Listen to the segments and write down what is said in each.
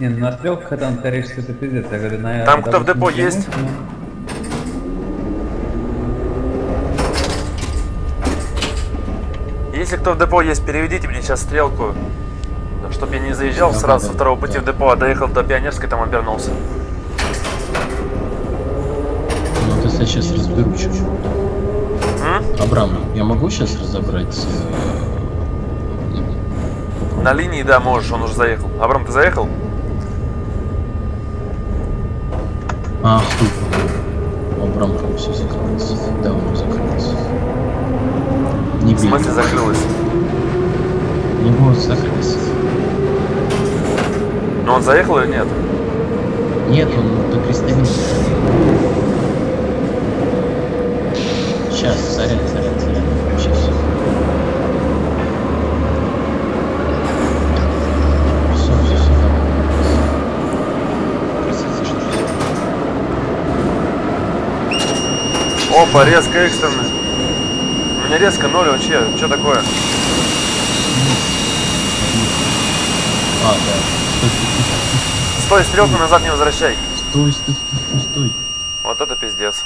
Не, ну на стрелках это он, скорее всего, это пиздец. Я говорю, на... Там кто в депо есть? ремонте, Если кто в депо есть, переведите мне сейчас стрелку. Чтоб я не заезжал Да, сразу со второго пути в депо, а доехал до Пионерской, там обернулся. Ну, я сейчас разберу чуть М? Абрам, я могу сейчас разобрать... э, На линии, да, можешь, он уже заехал. Абрам, ты заехал? Ах, тут. У Абрама все закрылось. Давно закрылось. Не В бей. смысле закрылось? У него закрылось. Но он заехал или нет? Нет, он до крестовины. Сейчас, сорян, сорян, сорян. Сейчас. Все, все, все, Простите, что Опа, резко экстренно. У меня резко ноль вообще. Что такое? А, да. Стой, стрелку назад не возвращай. Стой, стой, стой, стой, стой. Вот это пиздец.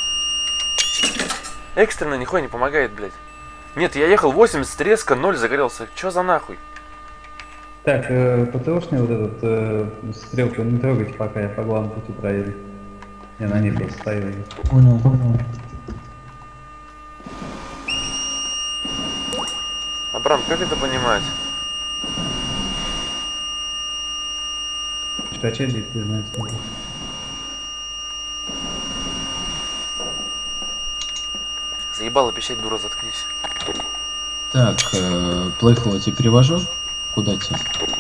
Экстренно нихуя не помогает, блядь. Нет, я ехал 80, резко 0 загорелся. Чё за нахуй? Так, э, ПТОшный вот этот э, стрелку не трогайте, пока я по главному пути проеду. Я на ней просто стою. Понял, понял. Абрам, как это понимать? Что очередь, ты знаешь. Заебало пищать, дура, заткнись. Так, э, я тебе перевожу. Куда тебе?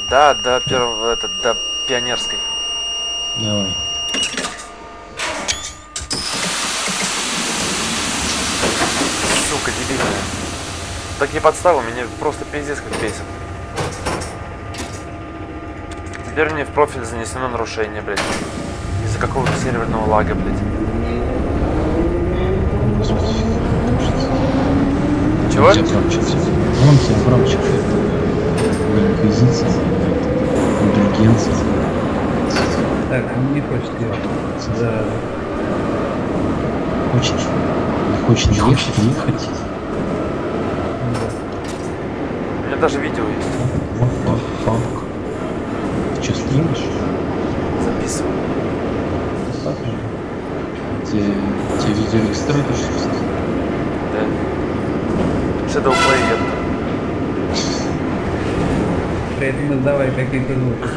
Да, до первого, это, до пионерской. Давай. Сука, дебильная. Такие подставы меня просто пиздец как бесит. Теперь мне в профиль занесено нарушение, блядь. Из-за какого-то серверного лага, блядь. Господи, Чего? Абрамчик. Это не инквизиция, это индульгенция. Так, ну не хочет делать. Да. Хочет. Не хочет ехать, ехать. У меня даже видео есть. Вот the fuck. Ты что, стримишь? Записываю. Тебе, тебе видео экстрадишь? Да. Shadow Play При этом издавай какие-то звуки.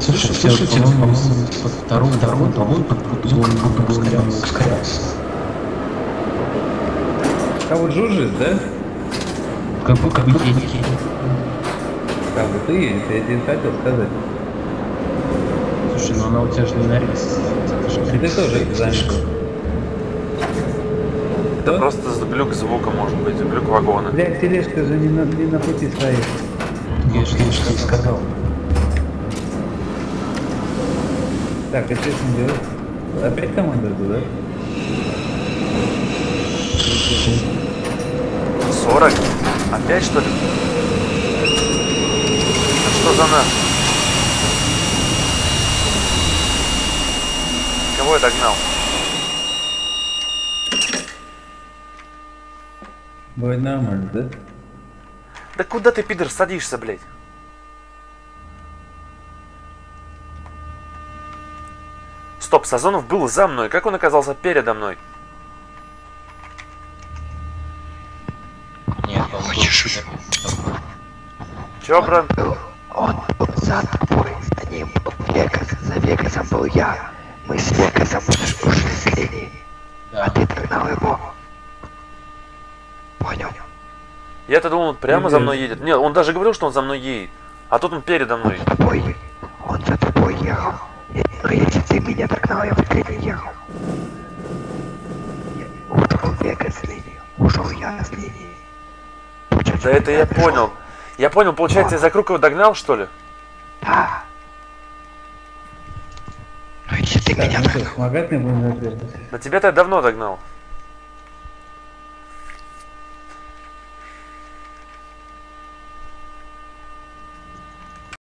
Слушай, слушай, тебе, по-моему, со второго, второго, по-моему, круто ускорялся. ускорялся. Кого жужжит, да? Как бы, как бы не едет. Как бы ты едешь, я тебе хотел сказать. Слушай, ну она у тебя же не нарез. Ты тоже это заметил. Это Кто? просто глюк звука может быть, глюк вагона. Блядь, тележка же не на, не на пути стоит. Я же тебе что сказал. Так, и что с ним делать? Опять команда жду, да? 40? Опять что ли? А что за на? Кого я догнал? Будет нормально, да? Да куда ты, пидор, садишься, блядь? Стоп, Сазонов был за мной. Как он оказался передо мной? Нет, он Хочешь? Чё, брат? был, он был за тобой, за ним был Вегас, за Вегасом был я. Мы с Вегасом ушли с линии, а ты догнал его. Понял? Я-то думал, он прямо за мной едет. Нет, он даже говорил, что он за мной едет. А тут он передо мной. За тобой, он за тобой ехал. Если ты меня догнал, я быстрее ехал. Ушел Вегас с линии, ушел я с линии. Да это я понял. Я понял, получается, я за круг его догнал, что ли? Да. Но если ты Так, меня ну догнал, помогать мне будем опять? Да тебя-то я давно догнал.